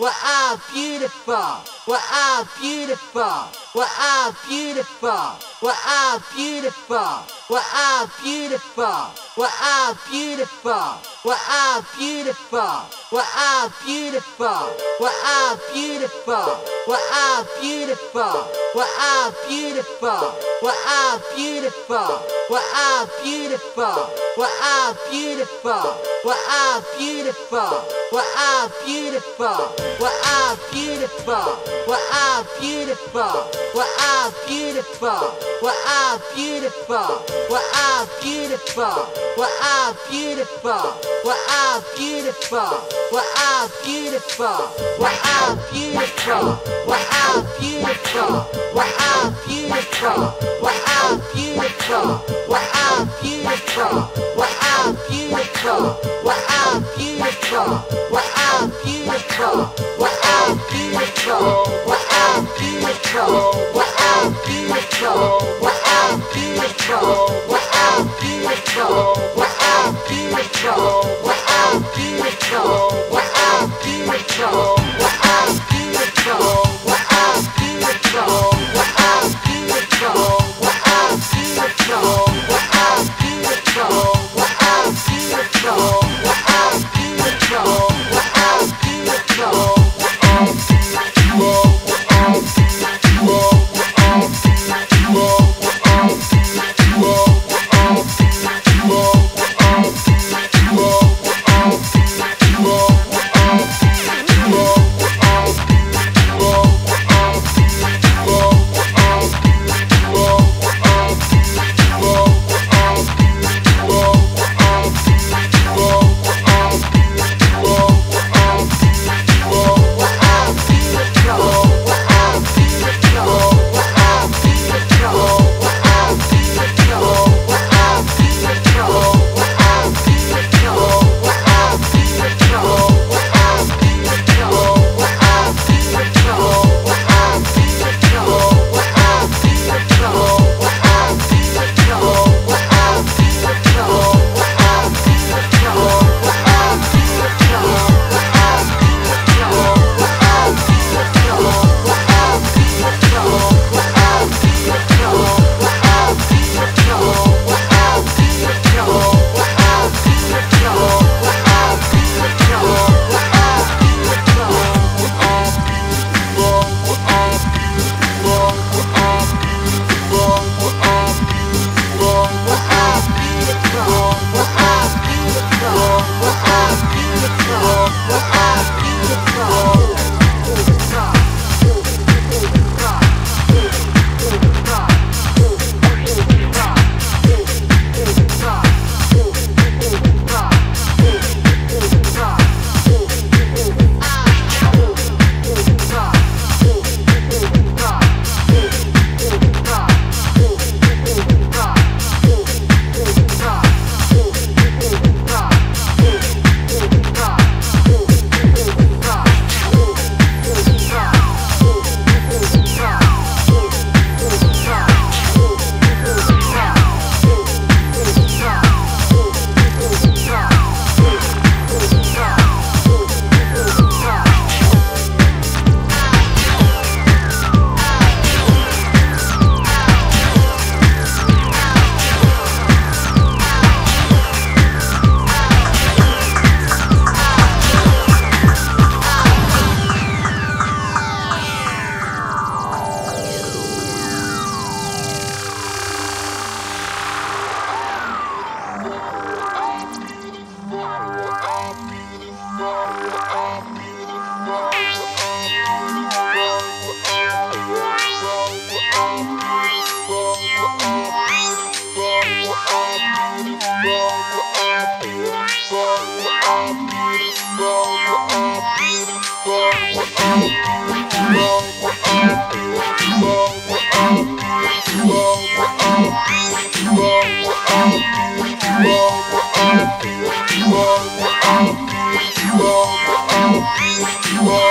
We're all beautiful. We're all beautiful. We're all beautiful. We're all beautiful. We're all beautiful. We're all beautiful. We're all beautiful. We're all beautiful. We're all beautiful. We're all beautiful. We're all beautiful. We're all beautiful. We're all beautiful. We're all beautiful. We're all beautiful. We're all beautiful. We're beautiful. We're beautiful. We're beautiful. We're beautiful. We're beautiful. We're beautiful. We're beautiful. We're beautiful. We're beautiful. We're beautiful. We're beautiful. We're beautiful. We're beautiful. We're beautiful. All beautiful. We're beautiful. We're beautiful. We're beautiful. We're beautiful. We're beautiful. We're beautiful. We're beautiful. We're beautiful. Oh,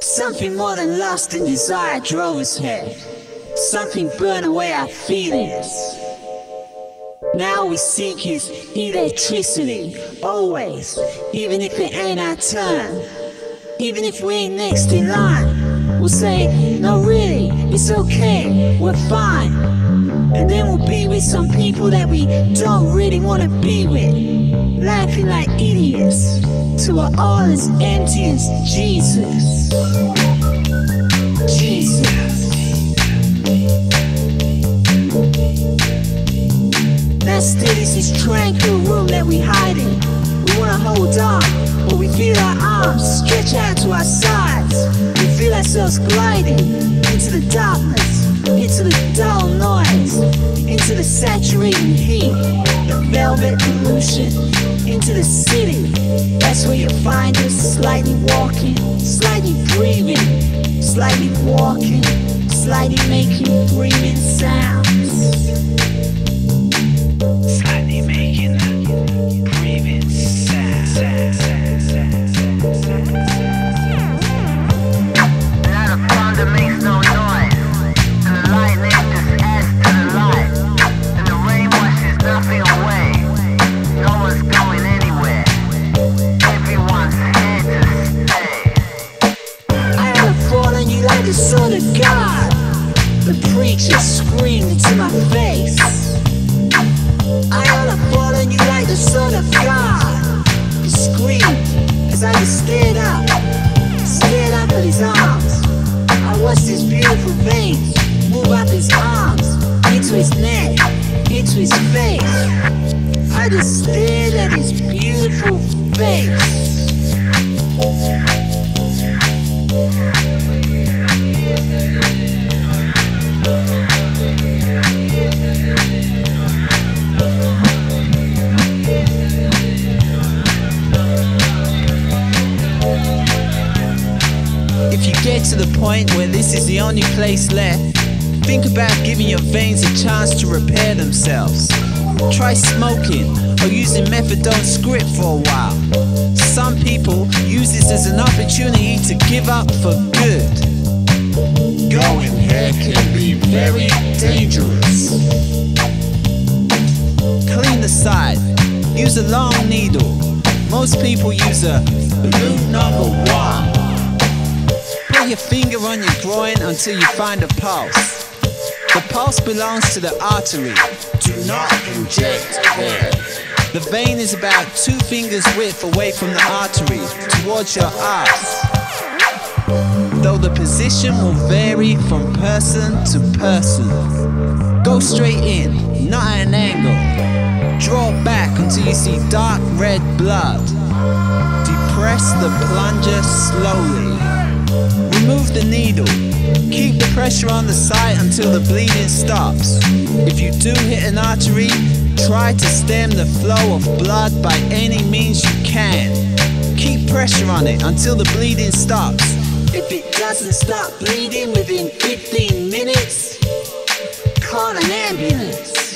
Something more than lust and desire drove us here. Something burned away our feelings. Now we seek his electricity, always, even if it ain't our turn. Even if we ain't next in line, we'll say, no really, it's okay, we're fine. And then we'll be with some people that we don't really wanna be with. Laughing like idiots, to as empty as Jesus. Jesus. That still is this tranquil room that we hide in. We wanna hold on, but we feel our arms stretch out to our sides. We feel ourselves gliding into the darkness, into the dull noise, into the saturating heat, the velvet pollution, into the city. That's where you'll find us slightly walking, slightly breathing, slightly walking, slightly making breathing sounds. Slightly making breathing sound. Not a makes no the only place left, think about giving your veins a chance to repair themselves. Try smoking or using methadone script for a while. Some people use this as an opportunity to give up for good. Going here can be very dangerous. Clean the side. Use a long needle. Most people use a blue number one. Your finger on your groin until you find a pulse. The pulse belongs to the artery. Do not inject there. The vein is about two fingers width away from the artery towards your arse. Though the position will vary from person to person. Go straight in, not at an angle. Draw back until you see dark red blood. Depress the plunger slowly. Remove the needle. Keep the pressure on the site until the bleeding stops. If you do hit an artery, try to stem the flow of blood by any means you can. Keep pressure on it until the bleeding stops. If it doesn't stop bleeding within 15 minutes, call an ambulance.